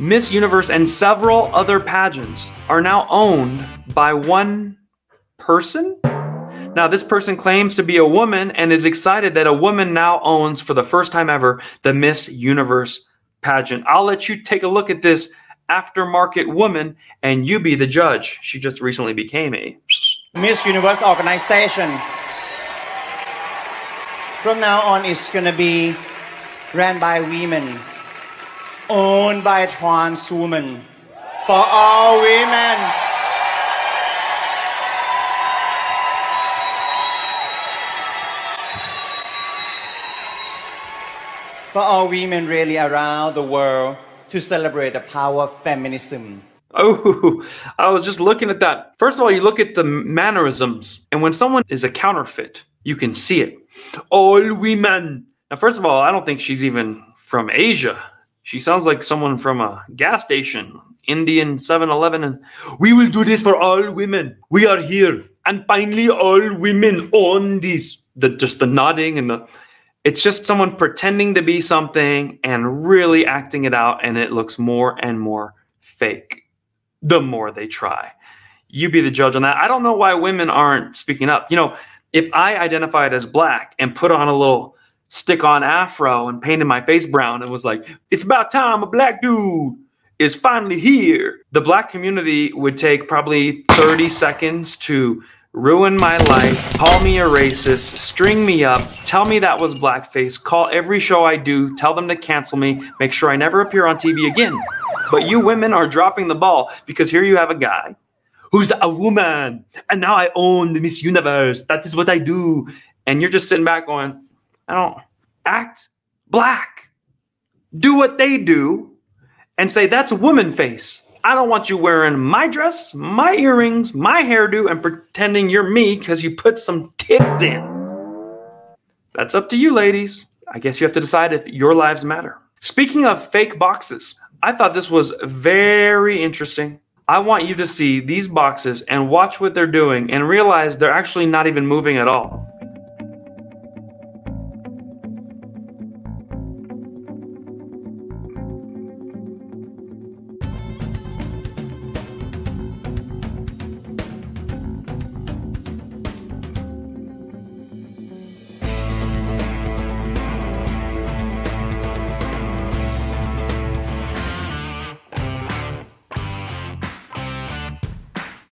Miss Universe and several other pageants are now owned by one person. Now, this person claims to be a woman and is excited that a woman now owns, for the first time ever, the Miss Universe pageant. I'll let you take a look at this aftermarket woman and you be the judge. She just recently became a Miss Universe organization. From now on, it's gonna be ran by women, owned by trans women, for all women. For all women really around the world to celebrate the power of feminism. Oh, I was just looking at that. First of all, you look at the mannerisms, and when someone is a counterfeit, you can see it. All women. Now, first of all, I don't think she's even from Asia. She sounds like someone from a gas station, Indian 7 Eleven. And we will do this for all women. We are here. And finally, all women own this. The, just the nodding and the it's just someone pretending to be something and really acting it out and it looks more and more fake the more they try you be the judge on that i don't know why women aren't speaking up you know if i identified as black and put on a little stick on afro and painted my face brown and was like it's about time a black dude is finally here the black community would take probably 30 seconds to ruin my life, call me a racist, string me up, tell me that was blackface, call every show I do, tell them to cancel me, make sure I never appear on TV again. But you women are dropping the ball because here you have a guy who's a woman and now I own the Miss Universe. That is what I do. And you're just sitting back going, I don't act black. Do what they do and say that's a woman face. I don't want you wearing my dress, my earrings, my hairdo, and pretending you're me because you put some tits in. That's up to you, ladies. I guess you have to decide if your lives matter. Speaking of fake boxes, I thought this was very interesting. I want you to see these boxes and watch what they're doing and realize they're actually not even moving at all.